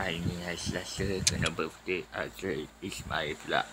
Hari ni hari Selasa kena birthday Azrael Ismail pula.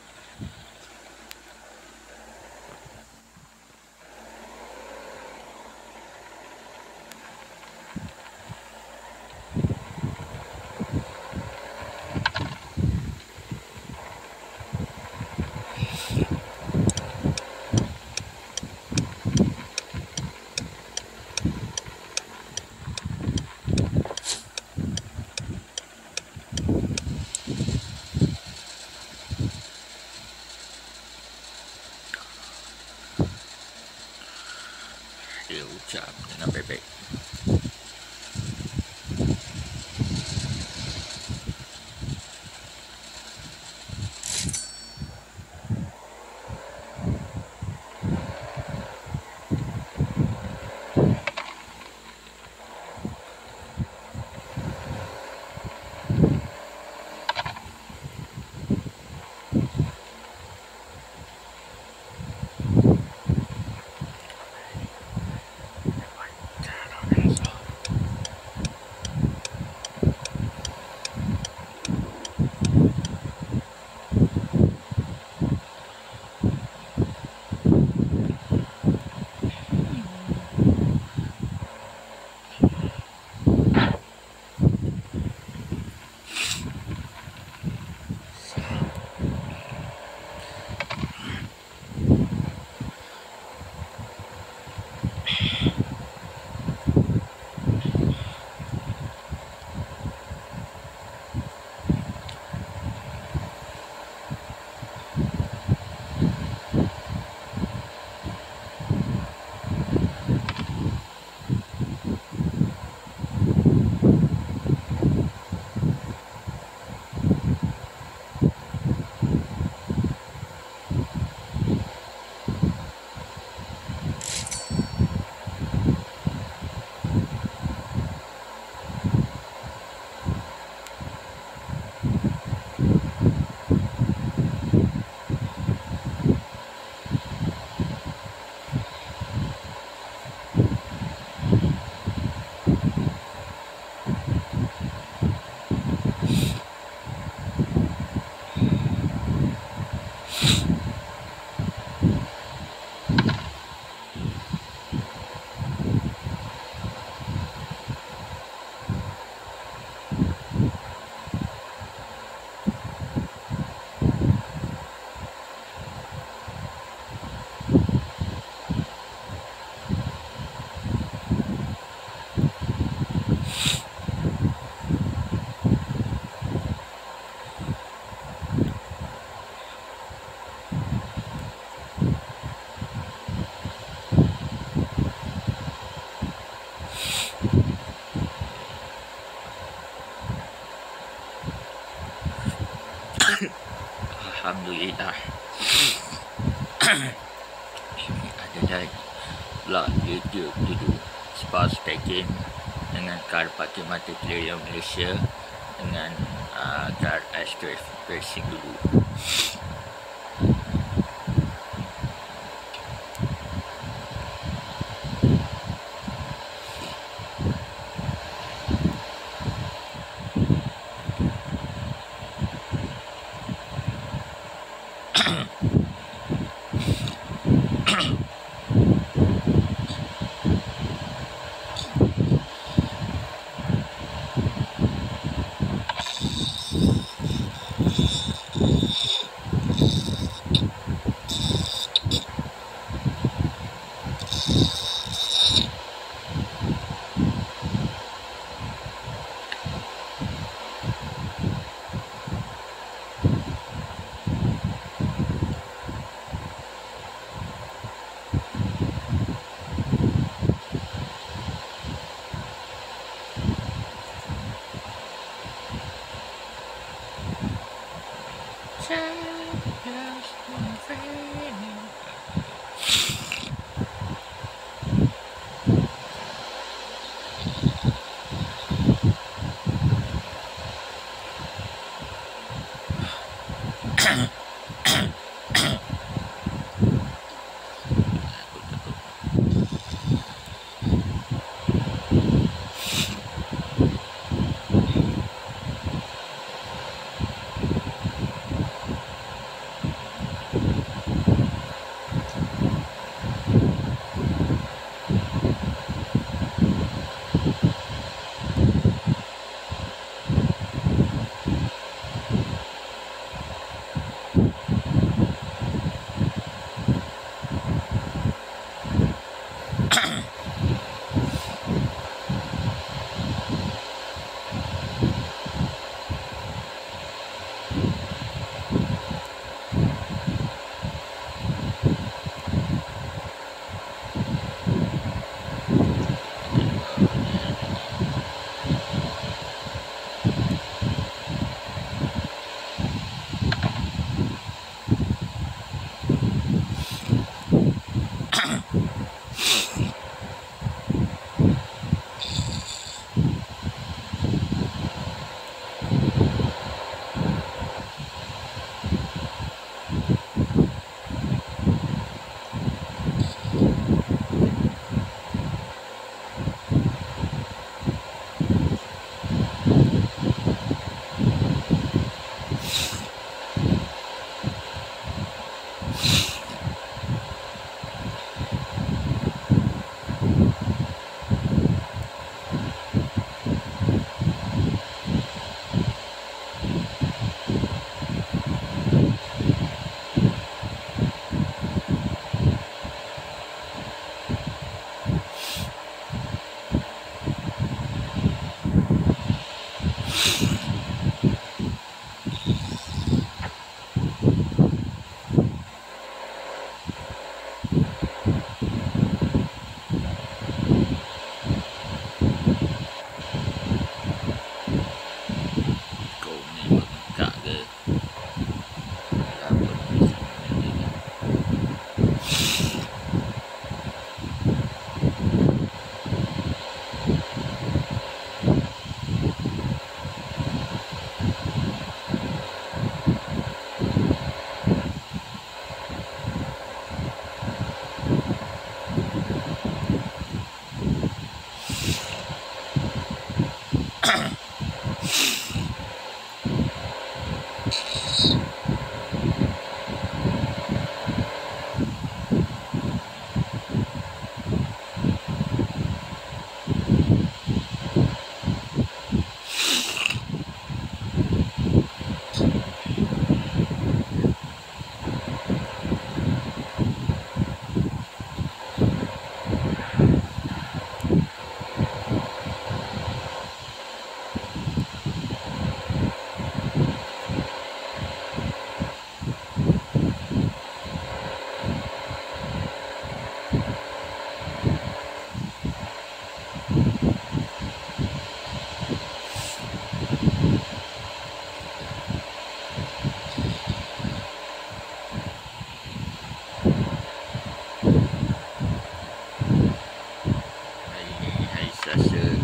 Alhamdulillah. Ini adalah vlog YouTube dulu. Sports Taking dengan kar Parti Mata Player Malaysia dengan uh, kar Astro Racing dulu. that shit.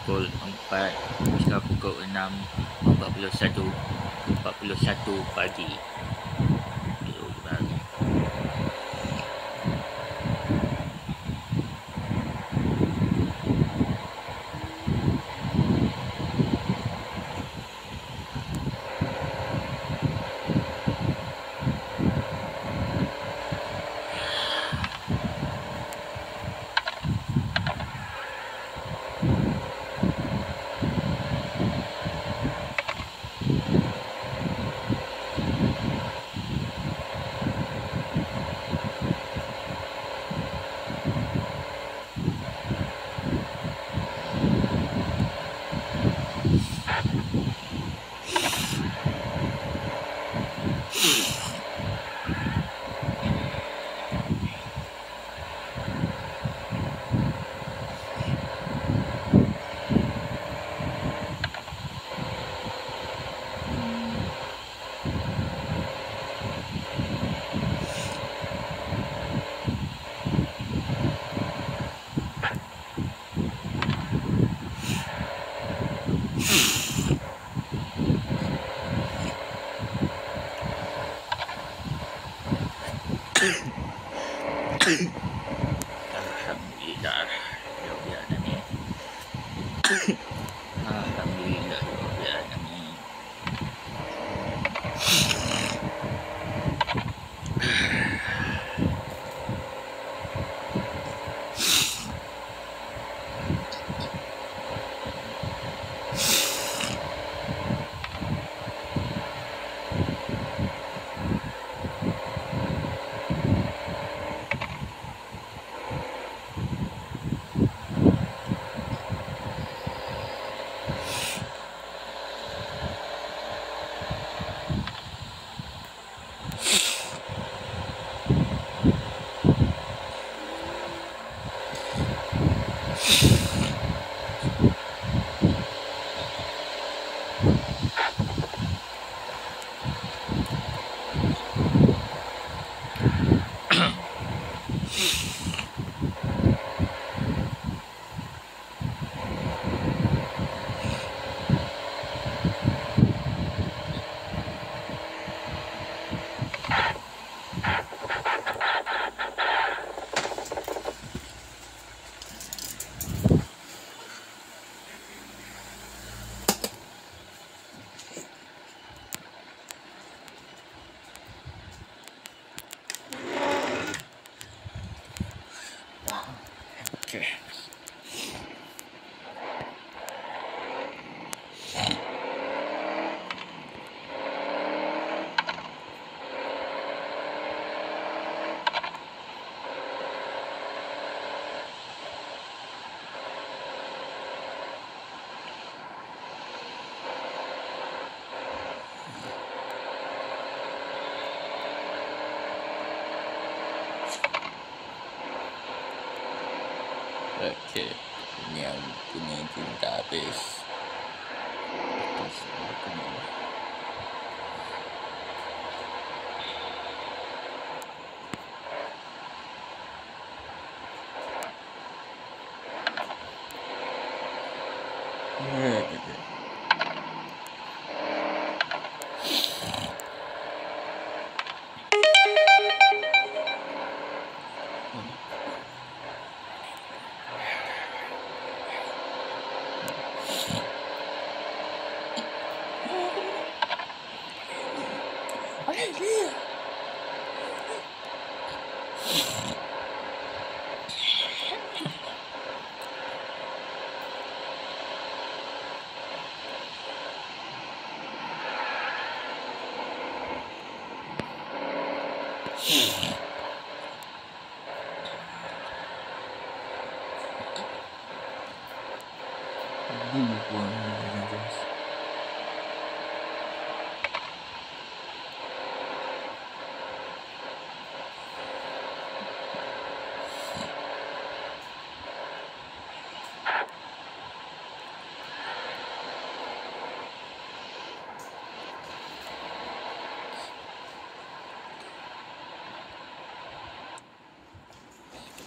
Pukul 4 sekitar pukul 6.41 41 pagi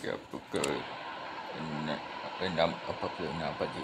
Tiga pukul enam apa puluh enam pagi.